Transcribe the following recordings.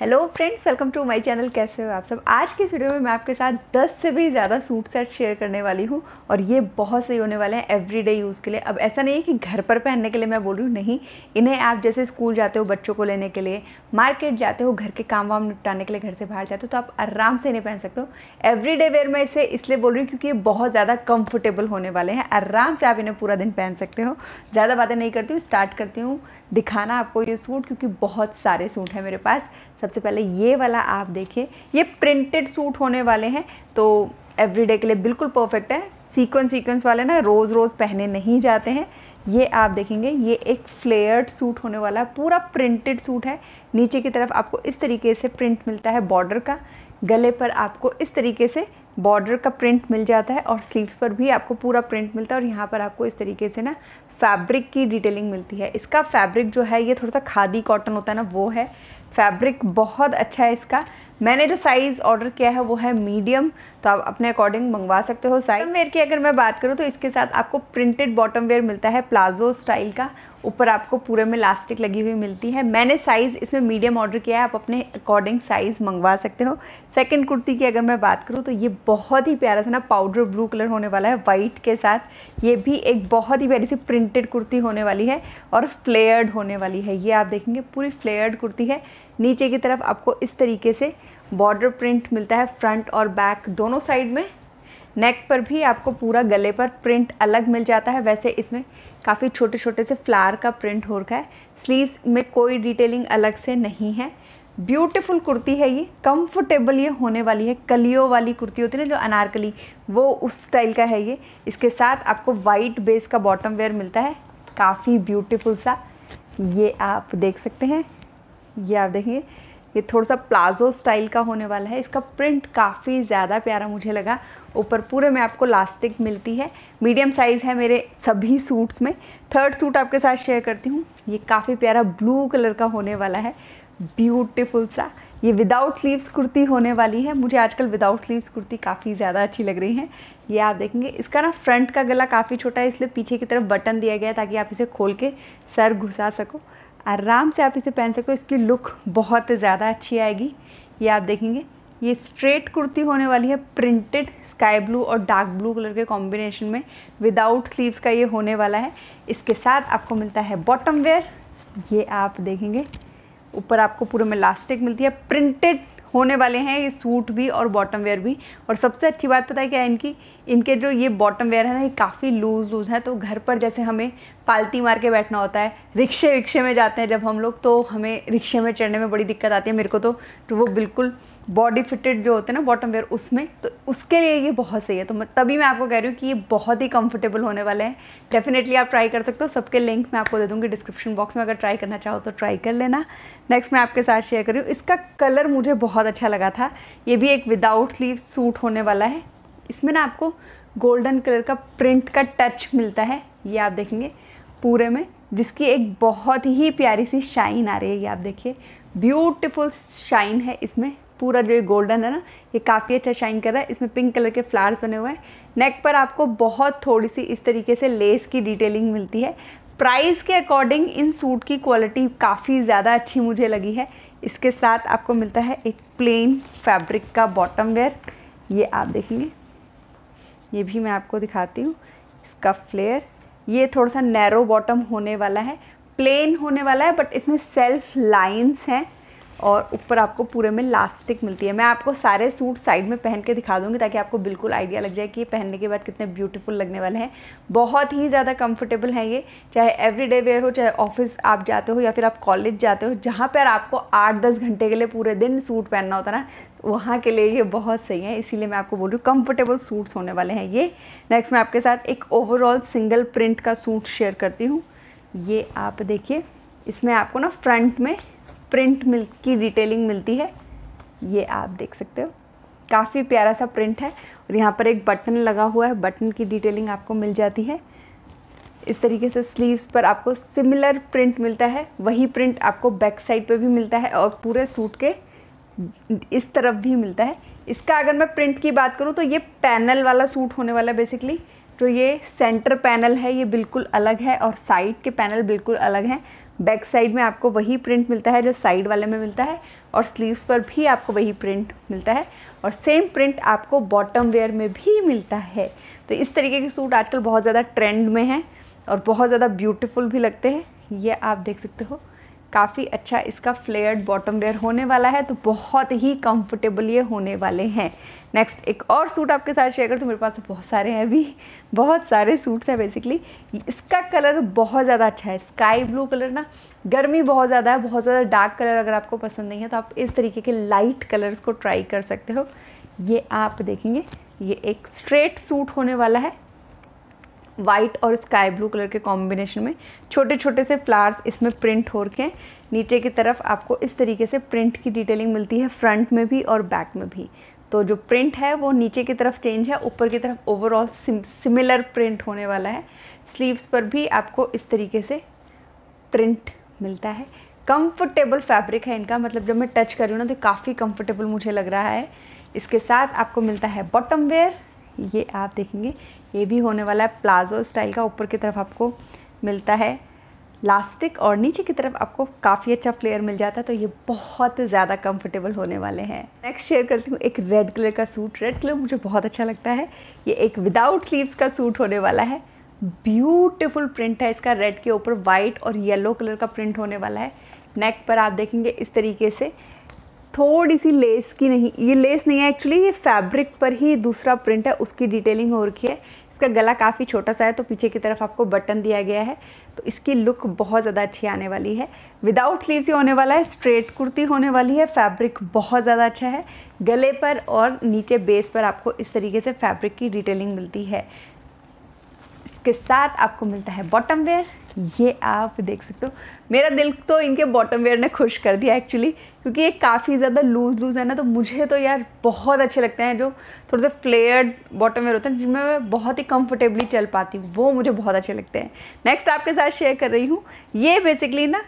Hello friends welcome to my channel कैसे हो आप सब? आज की इस वीडियो में मैं आपके साथ 10 से भी ज़्यादा सूट सेट शेयर करने वाली हूँ और ये बहुत सही होने वाले हैं एवरीडे यूज़ के लिए। अब ऐसा नहीं है कि घर पर पहनने के लिए मैं बोल रही हूँ, नहीं। इन्हें आप जैसे स्कूल जाते हो बच्चों को लेने के लिए मार्केट जाते हो, घर के काम वाम निपटाने के लिए, घर से बाहर जाते हो तो आप आराम से इन्हें पहन सकते हो। एवरी वेयर मैं इसे इसलिए बोल रही हूँ क्योंकि ये बहुत ज़्यादा कम्फर्टेबल होने वाले हैं। आराम से आप इन्हें पूरा दिन पहन सकते हो। ज़्यादा बातें नहीं करती हूँ स्टार्ट करती हूँ। दिखाना आपको ये सूट क्योंकि बहुत सारे सूट हैं मेरे पास। सबसे पहले ये वाला आप देखिए, ये प्रिंटेड सूट होने वाले हैं तो एवरीडे के लिए बिल्कुल परफेक्ट है। सीक्वेंस सीक्वेंस वाले ना रोज़ रोज़ पहने नहीं जाते हैं। ये आप देखेंगे, ये एक फ्लेयर्ड सूट होने वाला है पूरा प्रिंटेड सूट है। नीचे की तरफ़ आपको इस तरीके से प्रिंट मिलता है बॉर्डर का। गले पर आपको इस तरीके से बॉर्डर का प्रिंट मिल जाता है और स्लीव्स पर भी आपको पूरा प्रिंट मिलता है और यहाँ पर आपको इस तरीके से ना फैब्रिक की डिटेलिंग मिलती है। इसका फैब्रिक जो है, ये थोड़ा सा खादी कॉटन होता है ना, वो है। फैब्रिक बहुत अच्छा है इसका। मैंने जो साइज़ ऑर्डर किया है वो है मीडियम तो आप अपने अकॉर्डिंग मंगवा सकते हो साइड वेयर की अगर मैं बात करूँ तो इसके साथ आपको प्रिंटेड बॉटम वेयर मिलता है प्लाजो स्टाइल का। ऊपर आपको पूरे में लास्टिक लगी हुई मिलती है। मैंने साइज़ इसमें मीडियम ऑर्डर किया है, आप अपने अकॉर्डिंग साइज़ मंगवा सकते हो। सेकंड कुर्ती की अगर मैं बात करूँ तो ये बहुत ही प्यारा सा ना पाउडर ब्लू कलर होने वाला है वाइट के साथ। ये भी एक बहुत ही प्यारी सी प्रिंटेड कुर्ती होने वाली है और फ्लेयर्ड होने वाली है। ये आप देखेंगे, पूरी फ्लेयर्ड कुर्ती है। नीचे की तरफ़ आपको इस तरीके से बॉर्डर प्रिंट मिलता है फ्रंट और बैक दोनों साइड में। नेक पर भी आपको पूरा गले पर प्रिंट अलग मिल जाता है। वैसे इसमें काफ़ी छोटे छोटे से फ्लावर का प्रिंट हो रखा है। स्लीव्स में कोई डिटेलिंग अलग से नहीं है। ब्यूटीफुल कुर्ती है ये। कंफर्टेबल ये होने वाली है। कलियों वाली कुर्ती होती है ना, जो अनारकली, वो उस स्टाइल का है ये। इसके साथ आपको वाइट बेस का बॉटम वेयर मिलता है। काफ़ी ब्यूटीफुल सा। ये आप देख सकते हैं। ये आप देखिए। ये थोड़ा सा प्लाजो स्टाइल का होने वाला है। इसका प्रिंट काफ़ी ज़्यादा प्यारा मुझे लगा। ऊपर पूरे में आपको लास्टिक मिलती है। मीडियम साइज़ है मेरे सभी सूट्स में। थर्ड सूट आपके साथ शेयर करती हूँ। ये काफ़ी प्यारा ब्लू कलर का होने वाला है। ब्यूटिफुल सा। ये विदाउट स्लीव्स कुर्ती होने वाली है। मुझे आजकल विदाउट स्लीव्स कुर्ती काफ़ी ज़्यादा अच्छी लग रही है। ये आप देखेंगे। इसका ना फ्रंट का गला काफ़ी छोटा है, इसलिए पीछे की तरफ़ बटन दिया गया है ताकि आप इसे खोल के सर घुसा सको। आराम से आप इसे पहन सको, इसकी लुक बहुत ज़्यादा अच्छी आएगी। ये आप देखेंगे, ये स्ट्रेट कुर्ती होने वाली है प्रिंटेड स्काई ब्लू और डार्क ब्लू कलर के कॉम्बिनेशन में विदाउट स्लीव्स का ये होने वाला है। इसके साथ आपको मिलता है बॉटम वेयर ये आप देखेंगे। ऊपर आपको पूरे में लास्टिक मिलती है प्रिंटेड होने वाले हैं ये सूट भी और बॉटम वेयर भी। और सबसे अच्छी बात पता है क्या है इनकी? इनके जो ये बॉटम वेयर है ना ये काफ़ी लूज़ लूज़ है। तो घर पर जैसे हमें पालती मार के बैठना होता है रिक्शे रिक्शे में जाते हैं जब हम लोग तो हमें रिक्शे में चढ़ने में बड़ी दिक्कत आती है मेरे को तो, तो वो बिल्कुल बॉडी फिटेड जो होते हैं ना बॉटम वेयर उसमें तो उसके लिए ये बहुत सही है। तो तभी मैं आपको कह रही हूँ कि ये बहुत ही कंफर्टेबल होने वाले हैं। डेफिनेटली आप ट्राई कर सकते हो। सबके लिंक मैं आपको दे दूँगी डिस्क्रिप्शन बॉक्स में। अगर ट्राई करना चाहो तो ट्राई कर लेना। नेक्स्ट मैं आपके साथ शेयर कर रही हूँ। इसका कलर मुझे बहुत अच्छा लगा था। ये भी एक विदाउट स्लीव सूट होने वाला है। इसमें ना आपको गोल्डन कलर का प्रिंट का टच मिलता है। ये आप देखेंगे पूरे में, जिसकी एक बहुत ही प्यारी सी शाइन आ रही है। ये आप देखिए। ब्यूटीफुल शाइन है इसमें। पूरा जो ये गोल्डन है ना, ये काफ़ी अच्छा शाइन कर रहा है। इसमें पिंक कलर के फ्लावर्स बने हुए हैं। नेक पर आपको बहुत थोड़ी सी इस तरीके से लेस की डिटेलिंग मिलती है। प्राइस के अकॉर्डिंग इन सूट की क्वालिटी काफ़ी ज़्यादा अच्छी मुझे लगी है। इसके साथ आपको मिलता है एक प्लेन फैब्रिक का बॉटम वेयर ये आप देखेंगे। ये भी मैं आपको दिखाती हूँ। इसका फ्लेयर ये थोड़ा सा नैरो बॉटम होने वाला है। प्लेन होने वाला है बट इसमें सेल्फ लाइंस हैं। और ऊपर आपको पूरे में लास्टिक मिलती है। मैं आपको सारे सूट साइड में पहन के दिखा दूँगी ताकि आपको बिल्कुल आइडिया लग जाए कि ये पहनने के बाद कितने ब्यूटीफुल लगने वाले हैं। बहुत ही ज़्यादा कंफर्टेबल है ये। चाहे एवरीडे वेयर हो, चाहे ऑफ़िस आप जाते हो या फिर आप कॉलेज जाते हो, जहाँ पर आपको आठ दस घंटे के लिए पूरे दिन सूट पहनना होता ना, वहाँ के लिए ये बहुत सही है। इसीलिए मैं आपको बोल रही हूँ कंफर्टेबल सूट्स होने वाले हैं ये। नेक्स्ट मैं आपके साथ एक ओवरऑल सिंगल प्रिंट का सूट शेयर करती हूँ। ये आप देखिए, इसमें आपको ना फ्रंट में प्रिंट मिल की डिटेलिंग मिलती है, ये आप देख सकते हो। काफ़ी प्यारा सा प्रिंट है और यहाँ पर एक बटन लगा हुआ है बटन की डिटेलिंग आपको मिल जाती है। इस तरीके से स्लीव्स पर आपको सिमिलर प्रिंट मिलता है, वही प्रिंट आपको बैक साइड पे भी मिलता है और पूरे सूट के इस तरफ़ भी मिलता है। इसका अगर मैं प्रिंट की बात करूँ तो ये पैनल वाला सूट होने वाला है बेसिकली तो ये सेंटर पैनल है, ये बिल्कुल अलग है और साइड के पैनल बिल्कुल अलग हैं। बैक साइड में आपको वही प्रिंट मिलता है जो साइड वाले में मिलता है और स्लीव्स पर भी आपको वही प्रिंट मिलता है और सेम प्रिंट आपको बॉटम वेयर में भी मिलता है। तो इस तरीके के सूट आजकल बहुत ज़्यादा ट्रेंड में हैं और बहुत ज़्यादा ब्यूटीफुल भी लगते हैं। ये आप देख सकते हो। काफ़ी अच्छा इसका फ्लेयर्ड बॉटम वेयर होने वाला है तो बहुत ही कंफर्टेबल ये होने वाले हैं। नेक्स्ट एक और सूट आपके साथ शेयर कर तो मेरे पास बहुत सारे हैं अभी। बहुत सारे सूट्स हैं बेसिकली इसका कलर बहुत ज़्यादा अच्छा है। स्काई ब्लू कलर ना, गर्मी बहुत ज़्यादा है, बहुत ज़्यादा डार्क कलर अगर आपको पसंद नहीं है तो आप इस तरीके के लाइट कलर्स को ट्राई कर सकते हो। ये आप देखेंगे, ये एक स्ट्रेट सूट होने वाला है। वाइट और स्काई ब्लू कलर के कॉम्बिनेशन में छोटे छोटे से फ्लावर्स इसमें प्रिंट हो रखे हैं। नीचे की तरफ़ आपको इस तरीके से प्रिंट की डिटेलिंग मिलती है फ्रंट में भी और बैक में भी। तो जो प्रिंट है, वो नीचे की तरफ़ चेंज है, ऊपर की तरफ़ ओवरऑल सिमिलर प्रिंट होने वाला है। स्लीव्स पर भी आपको इस तरीके से प्रिंट मिलता है। कंफर्टेबल फैब्रिक है इनका मतलब जब मैं टच कर रही हूँ ना तो काफ़ी कंफर्टेबल मुझे लग रहा है। इसके साथ आपको मिलता है बॉटम वेयर ये आप देखेंगे, ये भी होने वाला है। प्लाजो स्टाइल का ऊपर की तरफ़ आपको मिलता है। लास्टिक और नीचे की तरफ़ आपको काफ़ी अच्छा फ्लेयर मिल जाता है तो ये बहुत ज़्यादा कंफर्टेबल होने वाले हैं। नेक्स्ट शेयर करती हूँ, एक रेड कलर का सूट रेड कलर मुझे बहुत अच्छा लगता है। ये एक विदाउट स्लीव्स का सूट होने वाला है। ब्यूटिफुल प्रिंट है इसका रेड के ऊपर वाइट और येलो कलर का प्रिंट होने वाला है। नेक पर आप देखेंगे इस तरीके से। थोड़ी सी लेस की नहीं, ये लेस नहीं है एक्चुअली ये फैब्रिक पर ही दूसरा प्रिंट है, उसकी डिटेलिंग हो रखी है। इसका गला काफ़ी छोटा सा है तो पीछे की तरफ़ आपको बटन दिया गया है। तो इसकी लुक बहुत ज़्यादा अच्छी आने वाली है। विदाउट स्लीव ही होने वाला है स्ट्रेट कुर्ती होने वाली है फैब्रिक बहुत ज़्यादा अच्छा है। गले पर और नीचे बेस पर आपको इस तरीके से फैब्रिक की डिटेलिंग मिलती है। इसके साथ आपको मिलता है बॉटम वेयर ये आप देख सकते हो। मेरा दिल तो इनके बॉटम वेयर ने खुश कर दिया एक्चुअली क्योंकि ये काफ़ी ज़्यादा लूज़ लूज़ है ना तो मुझे तो यार बहुत अच्छे लगते हैं जो थोड़े से फ्लेयर्ड बॉटम वेयर होते हैं, जिनमें मैं बहुत ही कंफर्टेबली चल पाती हूँ, वो मुझे बहुत अच्छे लगते हैं। नेक्स्ट आपके साथ शेयर कर रही हूँ, ये बेसिकली ना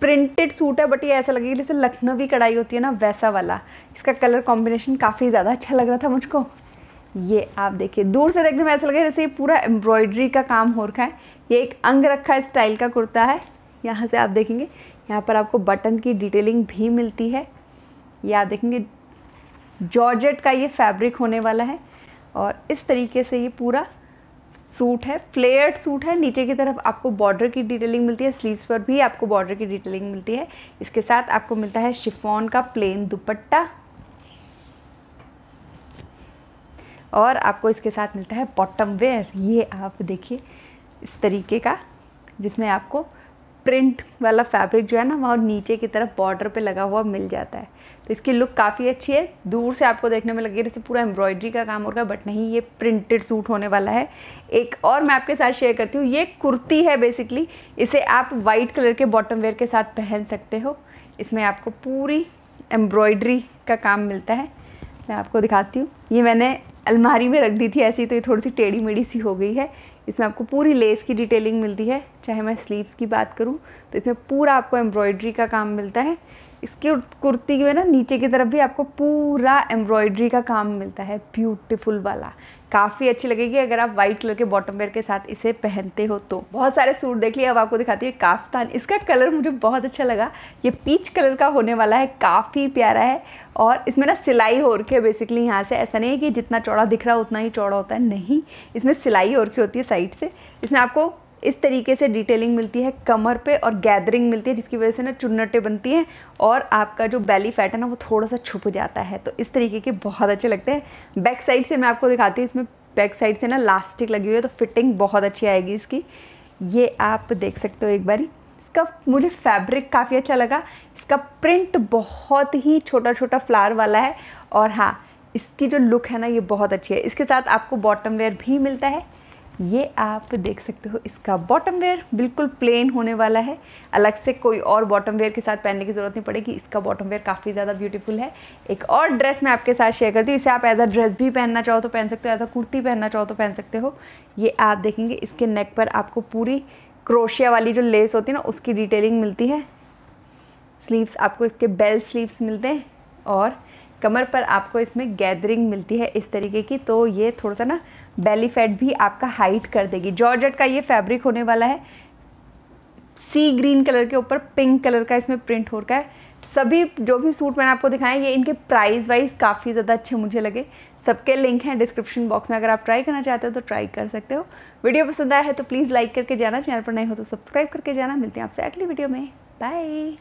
प्रिंटेड सूट है बट ये ऐसा लगेगा जैसे लखनवी कढ़ाई होती है ना, वैसा वाला। इसका कलर कॉम्बिनेशन काफ़ी ज़्यादा अच्छा लग रहा था मुझको। ये आप देखिए, दूर से देखने में ऐसा लगे जैसे ये पूरा एम्ब्रॉयडरी का काम हो रखा है। ये एक अंग रखा स्टाइल का कुर्ता है। यहाँ से आप देखेंगे, यहाँ पर आपको बटन की डिटेलिंग भी मिलती है। ये आप देखेंगे जॉर्जेट का ये फैब्रिक होने वाला है। और इस तरीके से ये पूरा सूट है फ्लेयर्ड सूट है। नीचे की तरफ़ आपको बॉर्डर की डिटेलिंग मिलती है स्लीव्स पर भी आपको बॉर्डर की डिटेलिंग मिलती है। इसके साथ आपको मिलता है शिफॉन का प्लेन दुपट्टा। और आपको इसके साथ मिलता है बॉटम वेयर ये आप देखिए इस तरीके का, जिसमें आपको प्रिंट वाला फैब्रिक जो है ना, वहाँ नीचे की तरफ़ बॉर्डर पे लगा हुआ मिल जाता है। तो इसकी लुक काफ़ी अच्छी है। दूर से आपको देखने में लगे जैसे पूरा एम्ब्रॉयडरी का काम हो है बट नहीं, ये प्रिंटेड सूट होने वाला है। एक और मैं आपके साथ शेयर करती हूँ, ये कुर्ती है बेसिकली इसे आप वाइट कलर के बॉटम वेयर के साथ पहन सकते हो। इसमें आपको पूरी एम्ब्रॉयड्री का काम मिलता है। मैं आपको दिखाती हूँ। ये मैंने अलमारी में रख दी थी, ऐसी तो ये थोड़ी सी टेढ़ी मेढ़ी सी हो गई है। इसमें आपको पूरी लेस की डिटेलिंग मिलती है, चाहे मैं स्लीव्स की बात करूँ तो इसमें पूरा आपको एम्ब्रॉयड्री का काम मिलता है। इसकी कुर्ती में ना नीचे की तरफ़ भी आपको पूरा एम्ब्रॉयड्री का काम मिलता है ब्यूटिफुल वाला। काफ़ी अच्छी लगेगी। अगर आप वाइट कलर के बॉटम वेयर के साथ इसे पहनते हो तो। बहुत सारे सूट देख लिए, अब आपको दिखाती है काफ्तान। इसका कलर मुझे बहुत अच्छा लगा। ये पीच कलर का होने वाला है, काफ़ी प्यारा है। और इसमें ना सिलाई हो रखी है बेसिकली यहाँ से। ऐसा नहीं है कि जितना चौड़ा दिख रहा उतना ही चौड़ा होता है, नहीं। इसमें सिलाई हो रखी होती है साइड से। इसमें आपको इस तरीके से डिटेलिंग मिलती है, कमर पे और गैदरिंग मिलती है, जिसकी वजह से ना चुन्नटें बनती हैं और आपका जो बैली फैट है ना, वो थोड़ा सा छुप जाता है। तो इस तरीके के बहुत अच्छे लगते हैं। बैक साइड से मैं आपको दिखाती हूँ, इसमें बैक साइड से ना लास्टिक लगी हुई है तो फिटिंग बहुत अच्छी आएगी इसकी। ये आप देख सकते हो एक बारी। इसका मुझे फैब्रिक काफ़ी अच्छा लगा। इसका प्रिंट बहुत ही छोटा छोटा फ्लावर वाला है और हाँ इसकी जो लुक है ना, ये बहुत अच्छी है। इसके साथ आपको बॉटम वेयर भी मिलता है। ये आप देख सकते हो, इसका बॉटम वेयर बिल्कुल प्लेन होने वाला है। अलग से कोई और बॉटम वेयर के साथ पहनने की ज़रूरत नहीं पड़ेगी, इसका बॉटम वेयर काफ़ी ज़्यादा ब्यूटीफुल है। एक और ड्रेस मैं आपके साथ शेयर करती हूँ, इसे आप एज अ ड्रेस भी पहनना चाहो तो पहन सकते हो एज अ कुर्ती पहनना चाहो तो पहन सकते हो। ये आप देखेंगे, इसके नेक पर आपको पूरी क्रोशिया वाली जो लेस होती है ना, उसकी डिटेलिंग मिलती है। स्लीव्स आपको इसके बेल स्लीव्स मिलते हैं और कमर पर आपको इसमें गैदरिंग मिलती है इस तरीके की। तो ये थोड़ा सा ना बेली फैट भी आपका हाइट कर देगी। जॉर्जेट का ये फैब्रिक होने वाला है। सी ग्रीन कलर के ऊपर पिंक कलर का इसमें प्रिंट हो रखा है। सभी जो भी सूट मैंने आपको दिखाए ये इनके प्राइस वाइज काफ़ी ज़्यादा अच्छे मुझे लगे। सबके लिंक हैं डिस्क्रिप्शन बॉक्स में। अगर आप ट्राई करना चाहते हो तो ट्राई कर सकते हो। वीडियो पसंद आया है तो प्लीज़ लाइक करके जाना। चैनल पर नए हो तो सब्सक्राइब करके जाना। मिलते हैं आपसे अगली वीडियो में। बाय